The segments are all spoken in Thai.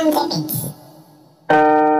pandemic.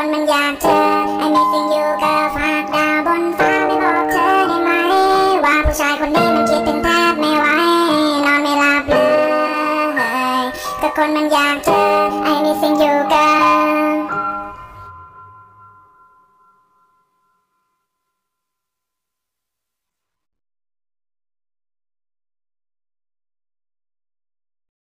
คนมันอยากเจอ I missing you ก็ฝากดาวบนฟ้าไปบอกเธอได้ไหม ว่าผู้ชายคนนี้มันคิดถึงแทบไม่ไหวนอนไม่หลับเลย ก็คนมันอยากเจอ